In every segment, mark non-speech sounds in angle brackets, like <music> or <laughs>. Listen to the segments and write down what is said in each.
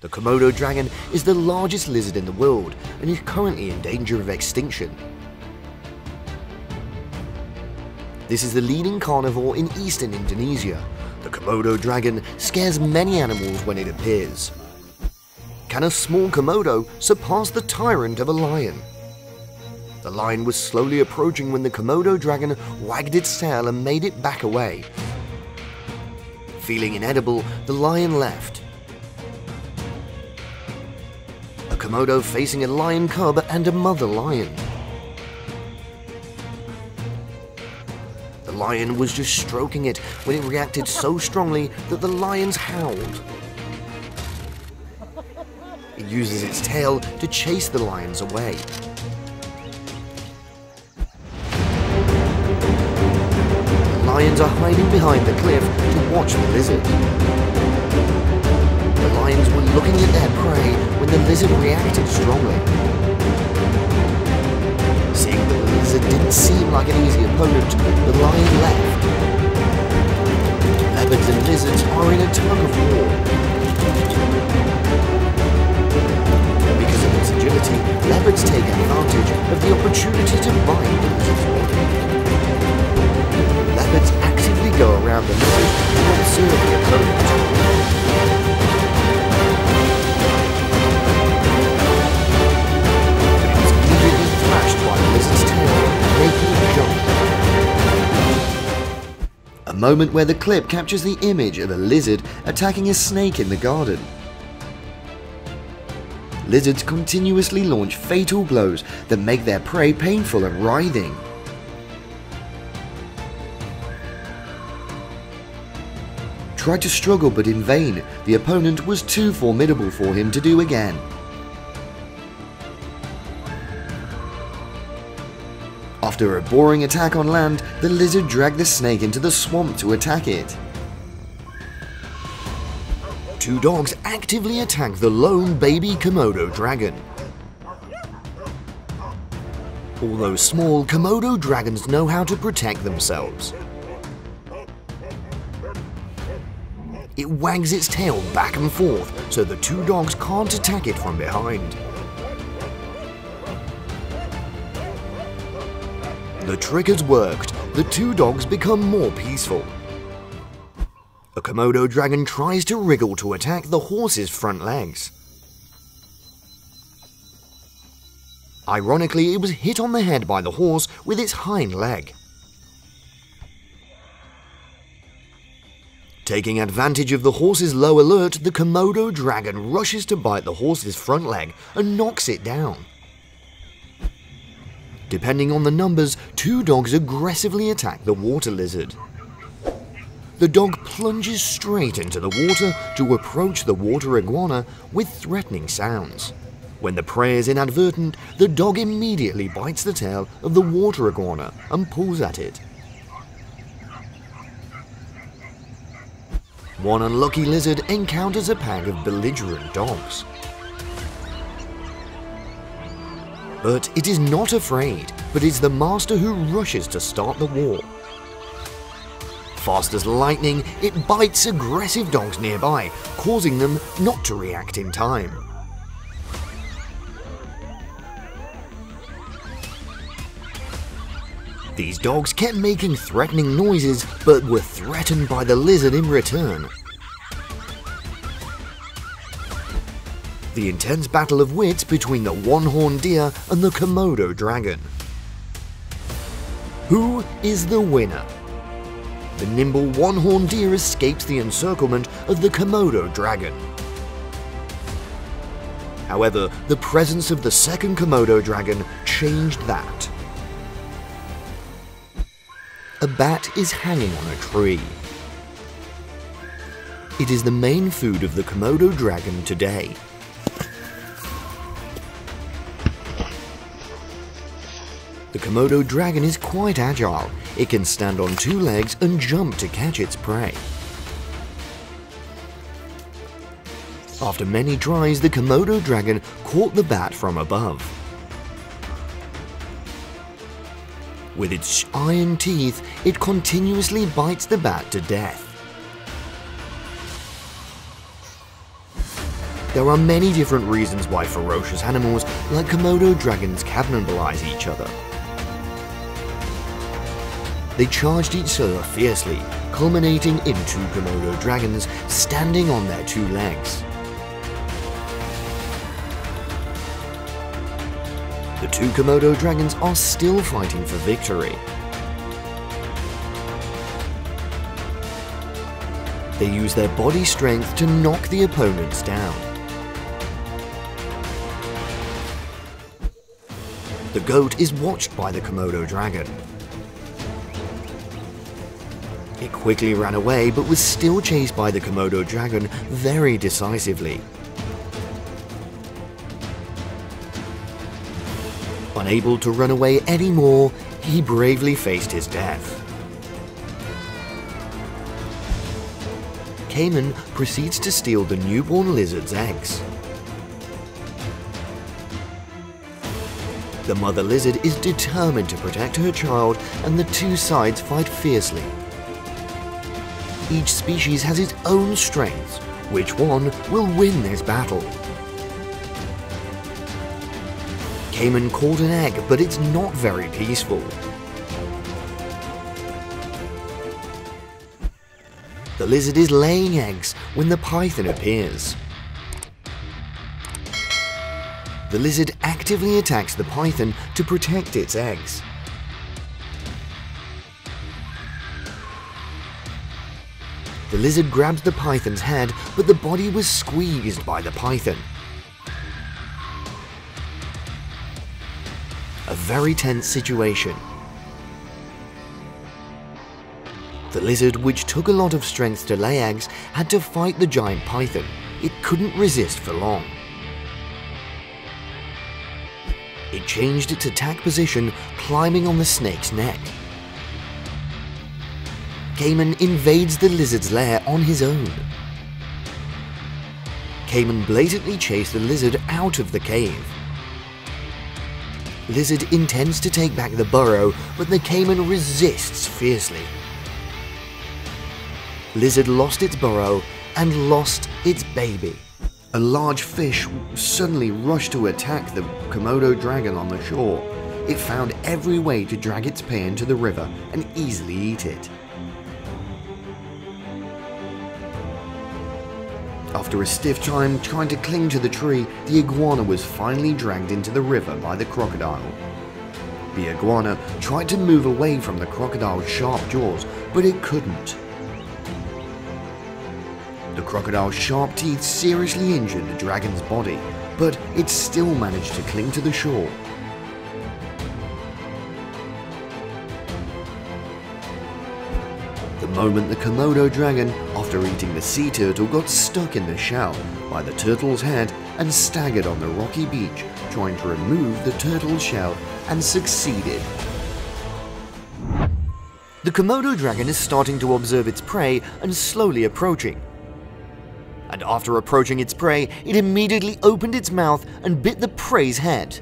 The Komodo dragon is the largest lizard in the world and is currently in danger of extinction. This is the leading carnivore in eastern Indonesia. The Komodo dragon scares many animals when it appears. Can a small Komodo surpass the tyrant of a lion? The lion was slowly approaching when the Komodo dragon wagged its tail and made it back away. Feeling inedible, the lion left. Komodo facing a lion cub and a mother lion. The lion was just stroking it when it reacted so <laughs> strongly that the lions howled. It uses its tail to chase the lions away. The lions are hiding behind the cliff to watch the lizard. Lions were looking at their prey when the lizard reacted strongly. Seeing the lizard didn't seem like an easy opponent, the lion left. Leopards and lizards are in a tug of war. Because of its agility, leopards take advantage of the opportunity to bite the lizard's body leopards actively go around the lizard to observe the opponent. Jump. A moment where the clip captures the image of a lizard attacking a snake in the garden. Lizards continuously launch fatal blows that make their prey painful and writhing. tried to struggle but in vain, the opponent was too formidable for him to do again. After a boring attack on land, the lizard dragged the snake into the swamp to attack it. Two dogs actively attack the lone baby Komodo dragon. Although small, Komodo dragons know how to protect themselves. It wags its tail back and forth so the two dogs can't attack it from behind. The trick has worked. The two dogs become more peaceful. A Komodo dragon tries to wriggle to attack the horse's front legs. Ironically, it was hit on the head by the horse with its hind leg. Taking advantage of the horse's low alert, the Komodo dragon rushes to bite the horse's front leg and knocks it down. Depending on the numbers, two dogs aggressively attack the water lizard. The dog plunges straight into the water to approach the water iguana with threatening sounds. When the prey is inadvertent, the dog immediately bites the tail of the water iguana and pulls at it. One unlucky lizard encounters a pack of belligerent dogs. But it is not afraid, but is the master who rushes to start the war. Fast as lightning, it bites aggressive dogs nearby, causing them not to react in time. These dogs kept making threatening noises, but were threatened by the lizard in return. The intense battle of wits between the one-horned deer and the Komodo dragon. Who is the winner? The nimble one-horned deer escapes the encirclement of the Komodo dragon. However, the presence of the second Komodo dragon changed that a bat is hanging on a tree. It is the main food of the Komodo dragon today. The Komodo dragon is quite agile. It can stand on two legs and jump to catch its prey. After many tries, the Komodo dragon caught the bat from above. With its iron teeth, it continuously bites the bat to death. There are many different reasons why ferocious animals like Komodo dragons cannibalize each other. They charged each other fiercely, culminating in two Komodo dragons standing on their two legs. The two Komodo dragons are still fighting for victory. They use their body strength to knock the opponents down. The goat is watched by the Komodo dragon. Quickly ran away but was still chased by the Komodo dragon very decisively. Unable to run away anymore, he bravely faced his death. Caiman proceeds to steal the newborn lizard's eggs. The mother lizard is determined to protect her child and the two sides fight fiercely. Each species has its own strengths. Which one will win this battle? Caiman caught an egg, but it's not very peaceful. The lizard is laying eggs when the python appears. The lizard actively attacks the python to protect its eggs. The lizard grabbed the python's head, but the body was squeezed by the python. A very tense situation. The lizard, which took a lot of strength to lay eggs, had to fight the giant python. It couldn't resist for long. It changed its attack position, climbing on the snake's neck. Caiman invades the lizard's lair on his own. Caiman blatantly chased the lizard out of the cave. Lizard intends to take back the burrow, but the caiman resists fiercely. Lizard lost its burrow and lost its baby. A large fish suddenly rushed to attack the Komodo dragon on the shore. It found every way to drag its prey into the river and easily eat it. After a stiff time trying to cling to the tree, the iguana was finally dragged into the river by the crocodile. The iguana tried to move away from the crocodile's sharp jaws, but it couldn't. The crocodile's sharp teeth seriously injured the dragon's body, but it still managed to cling to the shore. Moment the Komodo dragon, after eating the sea turtle, got stuck in the shell by the turtle's head and staggered on the rocky beach, trying to remove the turtle's shell and succeeded. The Komodo dragon is starting to observe its prey and slowly approaching. And after approaching its prey, it immediately opened its mouth and bit the prey's head.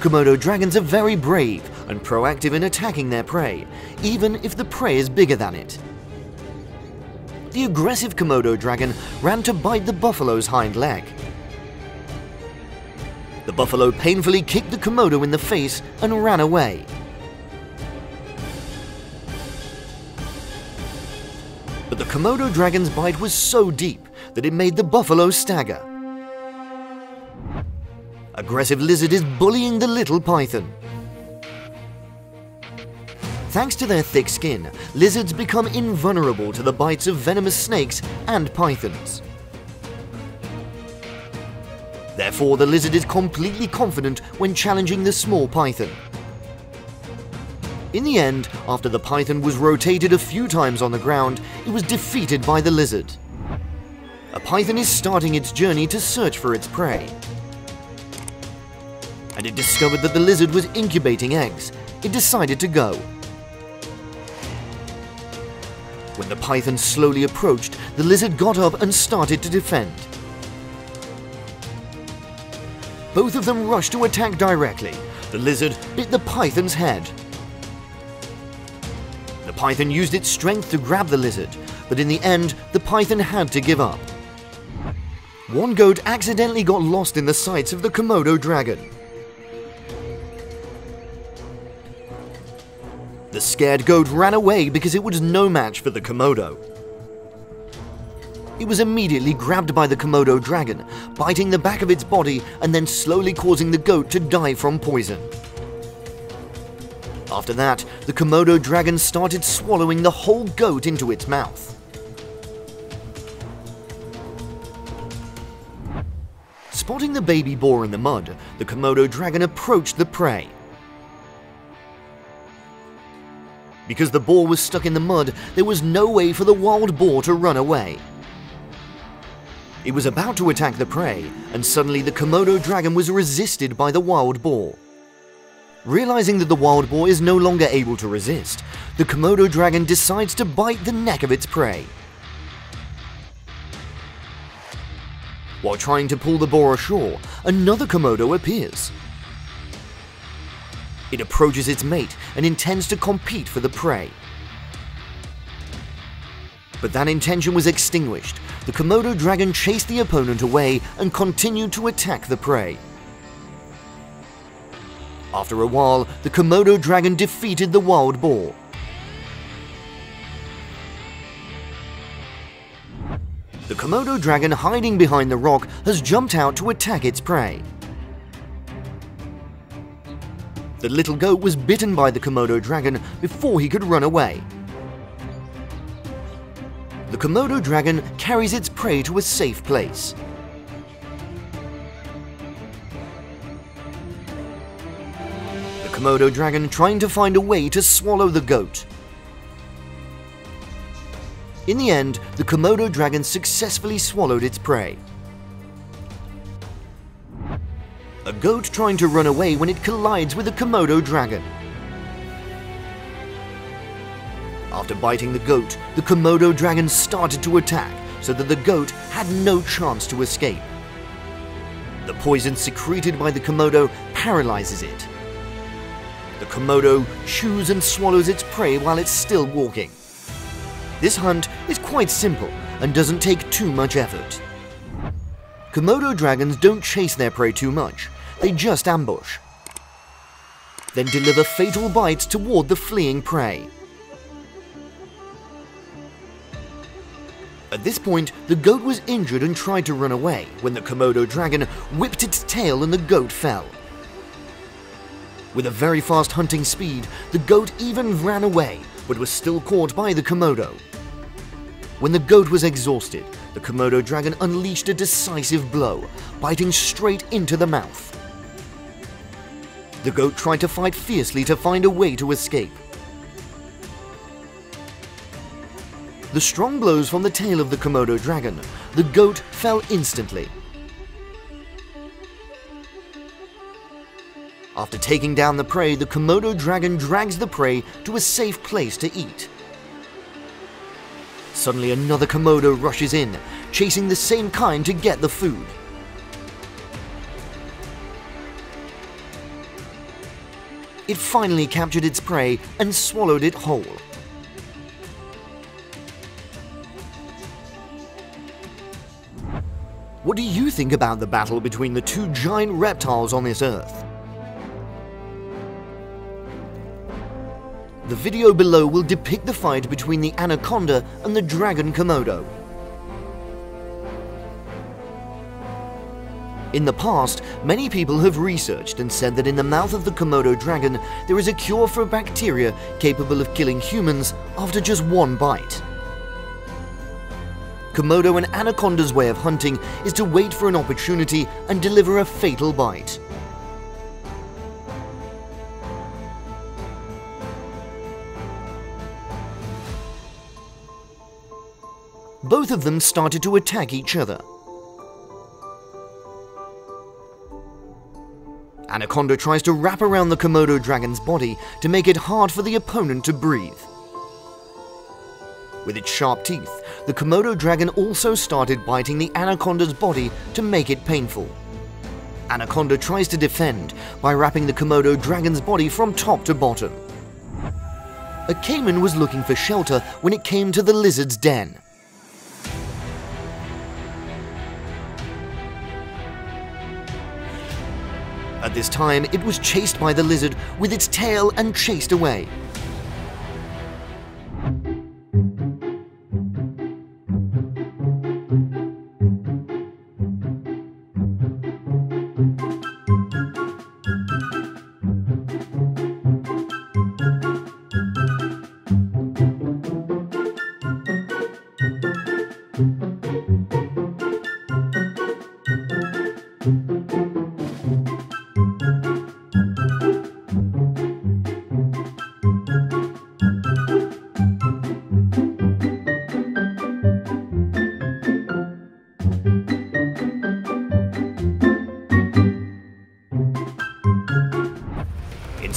Komodo dragons are very brave and proactive in attacking their prey, even if the prey is bigger than it. The aggressive Komodo dragon ran to bite the buffalo's hind leg. The buffalo painfully kicked the Komodo in the face and ran away. But the Komodo dragon's bite was so deep that it made the buffalo stagger. Aggressive lizard is bullying the little python. Thanks to their thick skin, lizards become invulnerable to the bites of venomous snakes and pythons. Therefore, the lizard is completely confident when challenging the small python. In the end, after the python was rotated a few times on the ground, it was defeated by the lizard. A python is starting its journey to search for its prey. And it discovered that the lizard was incubating eggs. It decided to go. When the python slowly approached, the lizard got up and started to defend. Both of them rushed to attack directly. The lizard bit the python's head. The python used its strength to grab the lizard, but in the end, the python had to give up. one goat accidentally got lost in the sights of the Komodo dragon. Scared goat ran away because it was no match for the Komodo. It was immediately grabbed by the Komodo dragon, biting the back of its body and then slowly causing the goat to die from poison. After that, the Komodo dragon started swallowing the whole goat into its mouth. Spotting the baby boar in the mud, the Komodo dragon approached the prey. Because the boar was stuck in the mud, there was no way for the wild boar to run away. It was about to attack the prey, and suddenly the Komodo dragon was resisted by the wild boar. Realizing that the wild boar is no longer able to resist, the Komodo dragon decides to bite the neck of its prey. While trying to pull the boar ashore, another Komodo appears. It approaches its mate and intends to compete for the prey. But that intention was extinguished. The Komodo dragon chased the opponent away and continued to attack the prey. After a while, the Komodo dragon defeated the wild boar. The Komodo dragon hiding behind the rock has jumped out to attack its prey. The little goat was bitten by the Komodo dragon before he could run away. The Komodo dragon carries its prey to a safe place. The Komodo dragon trying to find a way to swallow the goat. In the end, the Komodo dragon successfully swallowed its prey. A goat trying to run away when it collides with a Komodo dragon. After biting the goat, the Komodo dragon started to attack so that the goat had no chance to escape. The poison secreted by the Komodo paralyzes it, the Komodo chews and swallows its prey while it's still walking. This hunt is quite simple and doesn't take too much effort. Komodo dragons don't chase their prey too much, they just ambush. Then deliver fatal bites toward the fleeing prey. At this point, the goat was injured and tried to run away when the Komodo dragon whipped its tail and the goat fell. With a very fast hunting speed, the goat even ran away, but was still caught by the Komodo. When the goat was exhausted, the Komodo dragon unleashed a decisive blow, biting straight into the mouth. The goat tried to fight fiercely to find a way to escape. The strong blows from the tail of the Komodo dragon, the goat fell instantly, After taking down the prey, the Komodo dragon drags the prey to a safe place to eat. Suddenly another Komodo rushes in, chasing the same kind to get the food. It finally captured its prey and swallowed it whole. What do you think about the battle between the two giant reptiles on this earth? The video below will depict the fight between the anaconda and the dragon Komodo. In the past, many people have researched and said that in the mouth of the Komodo dragon there is a cure for a bacteria capable of killing humans after just one bite. Komodo and anaconda's way of hunting is to wait for an opportunity and deliver a fatal bite. both of them started to attack each other. Anaconda tries to wrap around the Komodo dragon's body to make it hard for the opponent to breathe. With its sharp teeth, the Komodo dragon also started biting the Anaconda's body to make it painful. Anaconda tries to defend by wrapping the Komodo dragon's body from top to bottom. A caiman was looking for shelter when it came to the lizard's den. At this time, it was chased by the lizard with its tail and chased away.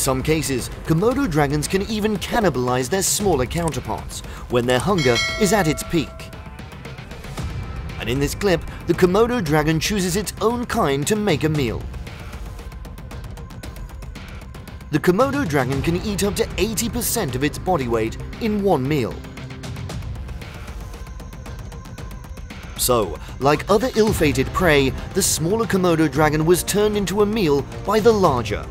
Some cases, Komodo dragons can even cannibalize their smaller counterparts when their hunger is at its peak. And in this clip, the Komodo dragon chooses its own kind to make a meal. The Komodo dragon can eat up to 80% of its body weight in one meal. So, like other ill-fated prey, the smaller Komodo dragon was turned into a meal by the larger.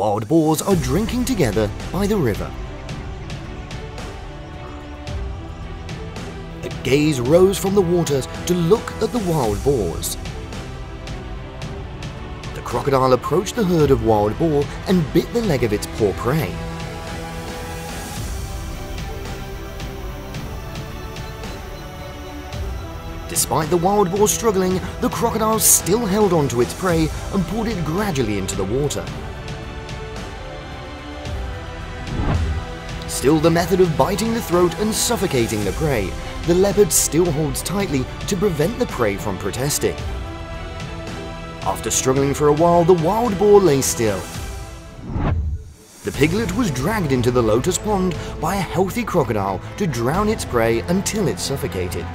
Wild boars are drinking together by the river. A gaze rose from the waters to look at the wild boars. The crocodile approached the herd of wild boar and bit the leg of its poor prey. Despite the wild boar struggling, the crocodile still held on to its prey and pulled it gradually into the water. Still the method of biting the throat and suffocating the prey, the leopard still holds tightly to prevent the prey from protesting. After struggling for a while, the wild boar lay still. The piglet was dragged into the lotus pond by a healthy crocodile to drown its prey until it suffocated.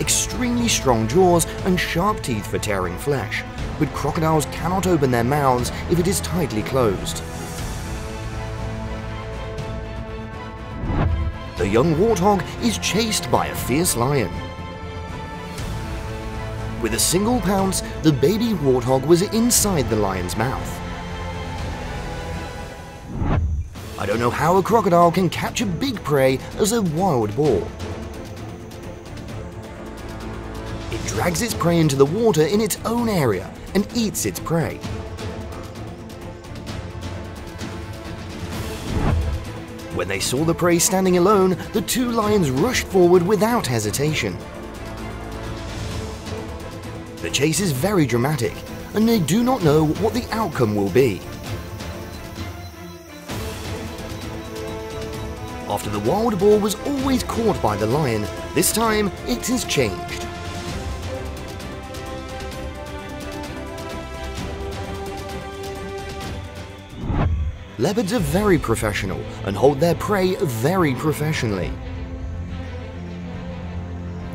Extremely strong jaws and sharp teeth for tearing flesh, but crocodiles cannot open their mouths if it is tightly closed. The young warthog is chased by a fierce lion. With a single pounce, the baby warthog was inside the lion's mouth. I don't know how a crocodile can catch a big prey as a wild boar. It drags its prey into the water in its own area and eats its prey. When they saw the prey standing alone, the two lions rushed forward without hesitation. The chase is very dramatic, and they do not know what the outcome will be. After the wild boar was always caught by the lion, this time it has changed. Leopards are very professional and hold their prey very professionally.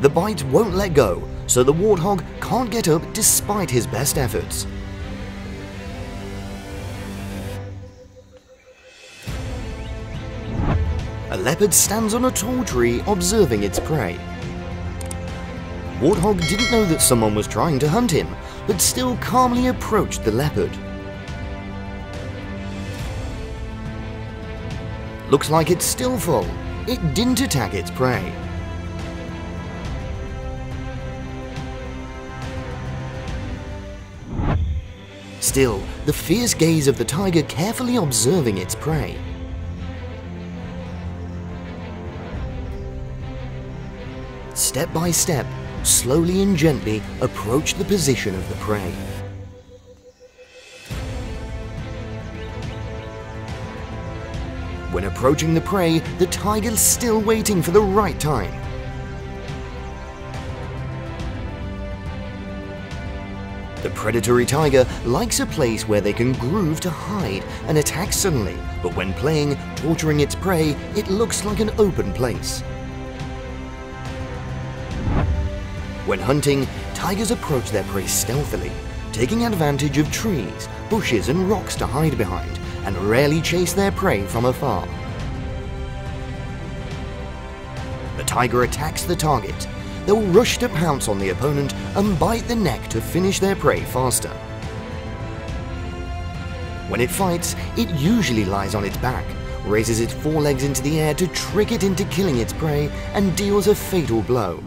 The bite won't let go, so the warthog can't get up despite his best efforts. A leopard stands on a tall tree observing its prey. Warthog didn't know that someone was trying to hunt him, but still calmly approached the leopard. Looks like it's still full. It didn't attack its prey. Still, the fierce gaze of the tiger carefully observing its prey. Step by step, slowly and gently approach the position of the prey. When approaching the prey, the tiger is still waiting for the right time. The predatory tiger likes a place where they can groove to hide and attack suddenly, but when playing, torturing its prey, it looks like an open place. When hunting, tigers approach their prey stealthily, taking advantage of trees, bushes and rocks to hide behind, and rarely chase their prey from afar. The tiger attacks the target, they'll rush to pounce on the opponent and bite the neck to finish their prey faster. When it fights, it usually lies on its back, raises its forelegs into the air to trick it into killing its prey and deals a fatal blow.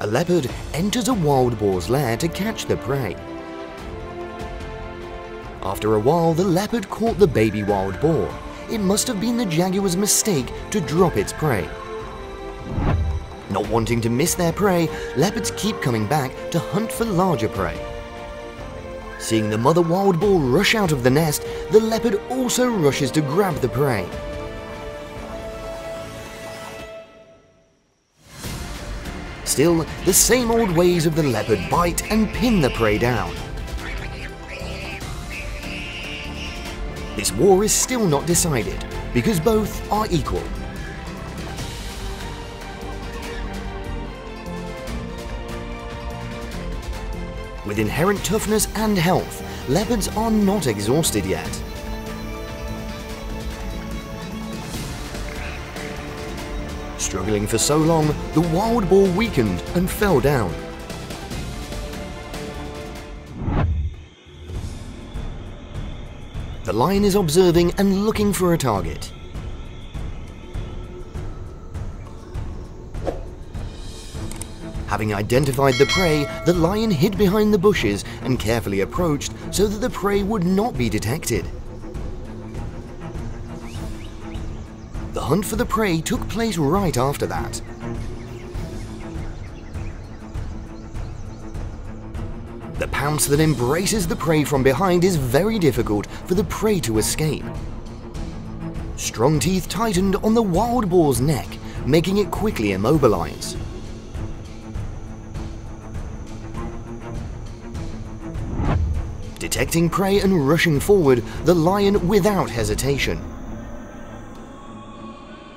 A leopard enters a wild boar's lair to catch the prey. After a while, the leopard caught the baby wild boar. It must have been the jaguar's mistake to drop its prey. Not wanting to miss their prey, leopards keep coming back to hunt for larger prey. Seeing the mother wild boar rush out of the nest, the leopard also rushes to grab the prey. Still, the same old ways of the leopard bite and pin the prey down. This war is still not decided, because both are equal. With inherent toughness and health, leopards are not exhausted yet. Struggling for so long, the wild boar weakened and fell down. Lion is observing and looking for a target. Having identified the prey, the lion hid behind the bushes and carefully approached so that the prey would not be detected. The hunt for the prey took place right after that. Pounce that embraces the prey from behind is very difficult for the prey to escape. Strong teeth tightened on the wild boar's neck, making it quickly immobilize. Detecting prey and rushing forward, the lion without hesitation.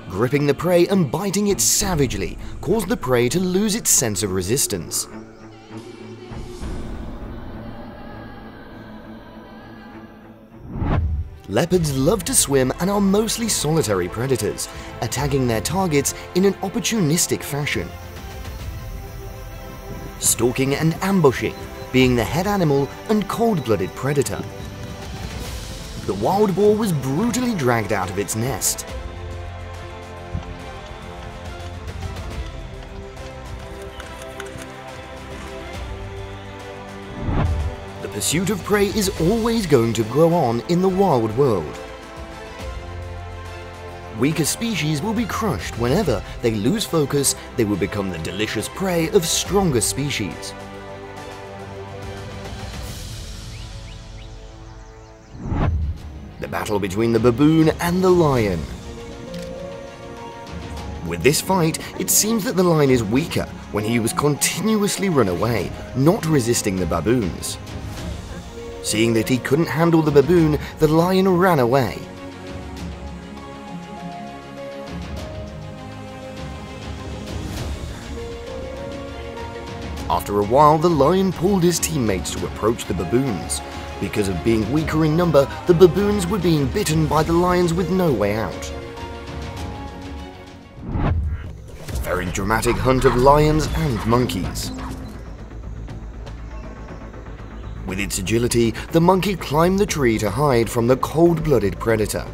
Gripping the prey and biting it savagely caused the prey to lose its sense of resistance. Leopards love to swim and are mostly solitary predators, attacking their targets in an opportunistic fashion. Stalking and ambushing being the head animal and cold-blooded predator. The wild boar was brutally dragged out of its nest. Pursuit of prey is always going to grow on in the wild world. Weaker species will be crushed whenever they lose focus, they will become the delicious prey of stronger species. The battle between the baboon and the lion. With this fight, it seems that the lion is weaker when he was continuously run away, not resisting the baboons. Seeing that he couldn't handle the baboon, the lion ran away. After a while, the lion pulled his teammates to approach the baboons. Because of being weaker in number, the baboons were being bitten by the lions with no way out. Very dramatic hunt of lions and monkeys. With its agility, the monkey climbed the tree to hide from the cold-blooded predator.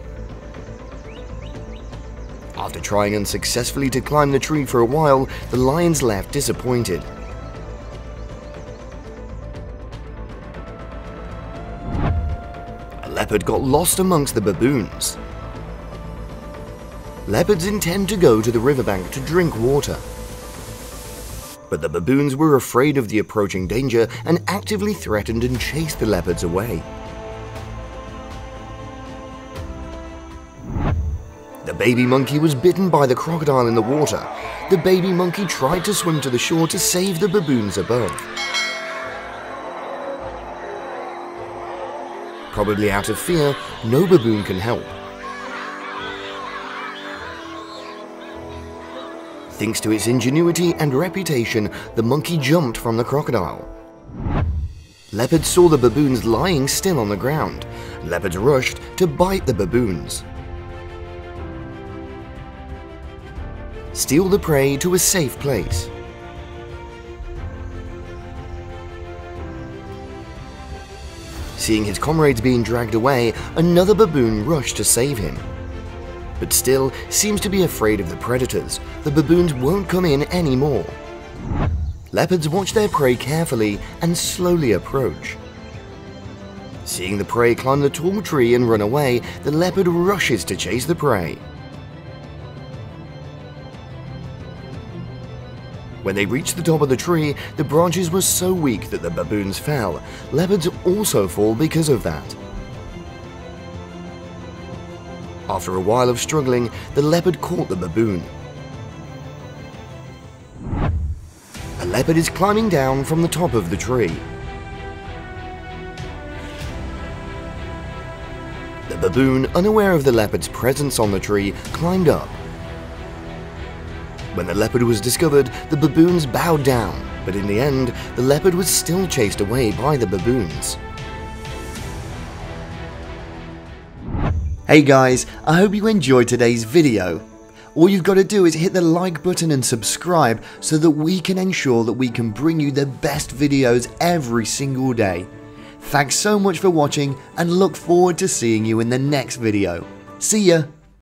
After trying unsuccessfully to climb the tree for a while, the lions left disappointed. A leopard got lost amongst the baboons. Leopards intend to go to the riverbank to drink water but the baboons were afraid of the approaching danger and actively threatened and chased the leopards away. The baby monkey was bitten by the crocodile in the water. The baby monkey tried to swim to the shore to save the baboons above. Probably out of fear, no baboon can help. Thanks to its ingenuity and reputation, the monkey jumped from the crocodile. Leopards saw the baboons lying still on the ground. Leopards rushed to bite the baboons. Steal the prey to a safe place. Seeing his comrades being dragged away, another baboon rushed to save him. But still seems to be afraid of the predators, the baboons won't come in anymore. Leopards watch their prey carefully and slowly approach. Seeing the prey climb the tall tree and run away, the leopard rushes to chase the prey. When they reached the top of the tree, the branches were so weak that the baboons fell. Leopards also fall because of that. After a while of struggling, the leopard caught the baboon. Leopard is climbing down from the top of the tree. The baboon, unaware of the leopard's presence on the tree, climbed up. When the leopard was discovered, the baboons bowed down, but in the end, the leopard was still chased away by the baboons. Hey guys, I hope you enjoyed today's video. All you've got to do is hit the like button and subscribe so that we can ensure that we can bring you the best videos every single day. Thanks so much for watching and look forward to seeing you in the next video. See ya!